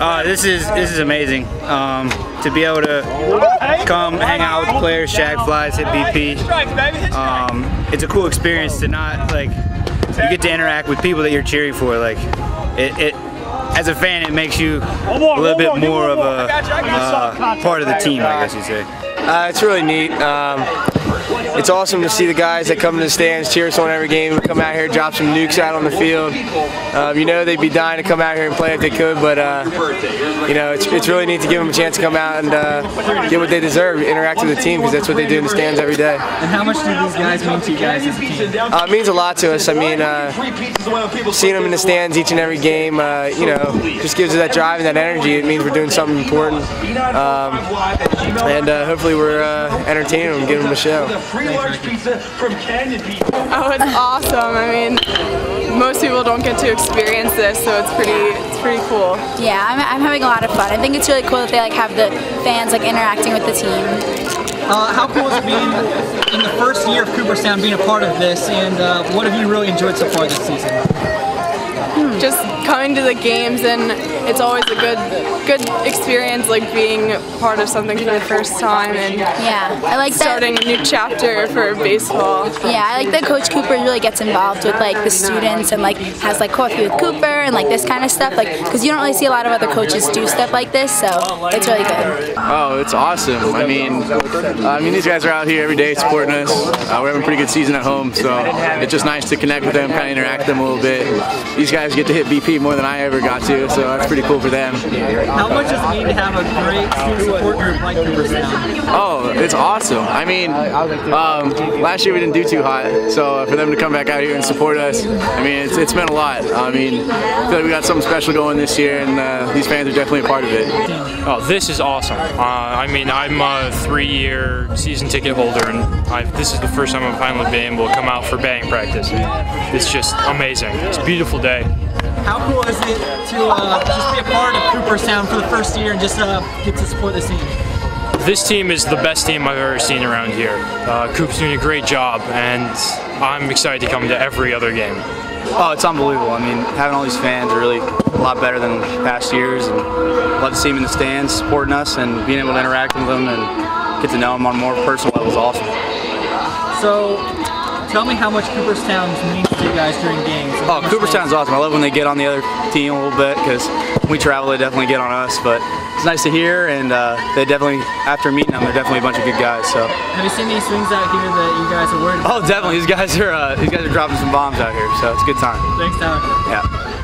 Uh, this is this is amazing. Um, to be able to come hang out with players, shag flies, hit BP. Um, it's a cool experience to not like you get to interact with people that you're cheering for. Like it, it as a fan, it makes you a little bit more of a uh, part of the team, I guess you'd say. Uh, it's really neat. Um, it's awesome to see the guys that come to the stands, cheer us on every game, come out here, drop some nukes out on the field. Um, you know they'd be dying to come out here and play if they could, but uh, you know it's, it's really neat to give them a chance to come out and uh, get what they deserve, interact with the team because that's what they do in the stands every day. And how much do these guys mean to you guys as a team? Uh, it means a lot to us. I mean, uh, seeing them in the stands each and every game, uh, you know, just gives us that drive and that energy. It means we're doing something important, um, and uh, hopefully we're uh, entertaining them, giving them a show. Oh, it's awesome. I mean, most people don't get to experience this, so it's pretty, it's pretty cool. Yeah, I'm, I'm having a lot of fun. I think it's really cool that they like have the fans like interacting with the team. Uh, how cool has it been in the first year of Cooperstown being a part of this, and uh, what have you really enjoyed so far this season? Just coming to the games, and it's always a good, good experience, like being part of something for the first time and Yeah, I like that. starting a new chapter for baseball. Yeah, I like that Coach Cooper really gets involved with like the students and like has like coffee with Cooper and like this kind of stuff. Like, because you don't really see a lot of other coaches do stuff like this, so it's really good. Oh, it's awesome. I mean, I mean these guys are out here every day supporting us. Uh, we're having a pretty good season at home, so it's just nice to connect with them, kind of interact with them a little bit. These guys get to hit BP more than I ever got to, so that's pretty cool for them. How much does it mean to have a great student support group like Cooperstown? Oh, it's awesome. I mean, um, last year we didn't do too hot, so for them to come back out here and support us, I mean, it's, it's meant a lot. I mean, I feel like we got something special going this year, and uh, these fans are definitely a part of it. Oh, this is awesome. Uh, I mean, I'm a three-year season ticket holder, and I've, this is the first time I've finally been able to come out for batting practice. It's just amazing. It's a beautiful day. How cool is it to uh, just be a part of Cooperstown for the first year and just uh, get to support this team? This team is the best team I've ever seen around here. Uh, Coop's doing a great job, and I'm excited to come to every other game. Oh, it's unbelievable. I mean, having all these fans are really a lot better than past years, and love to see them in the stands supporting us and being able to interact with them and get to know them on a more personal level is awesome. So, tell me how much Cooperstown means to you guys during games. Oh, Cooperstown's awesome. I love when they get on the other team a little bit because we travel, they definitely get on us. But it's nice to hear, and uh, they definitely, after meeting them, they're definitely a bunch of good guys. So, Have you seen any swings out here that you guys are worried about? oh, definitely, these guys are uh, these guys are dropping some bombs out here. So it's a good time. Thanks, Tyler. Yeah.